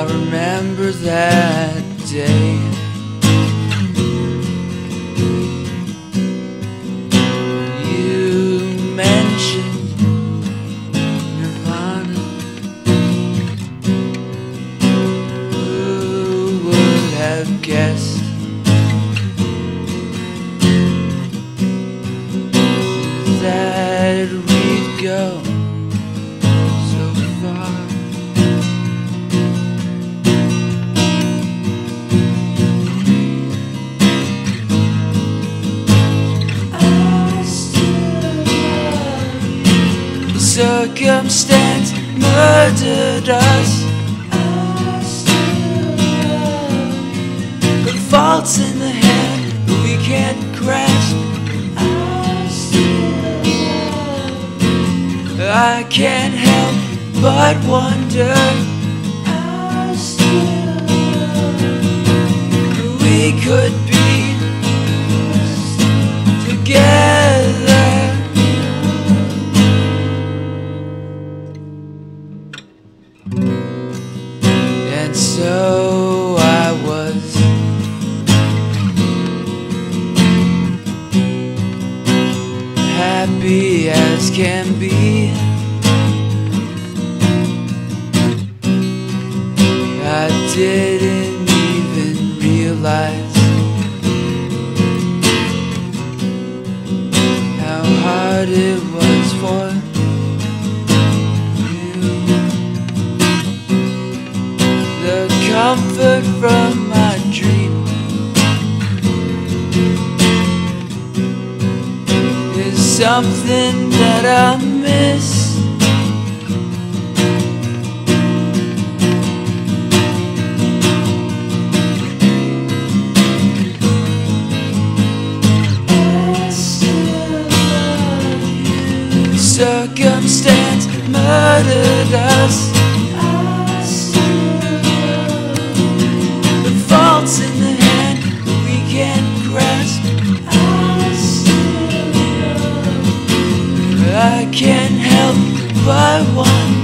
I remember that day. You mentioned Nirvana. Who would have guessed? That we'd go Circumstance murdered us. The faults in the hand we can't grasp. I can't help but wonder. We could so I was happy as can be. I didn't even realize how hard it was for comfort from my dream is something that I miss. Circumstance murdered us. by one.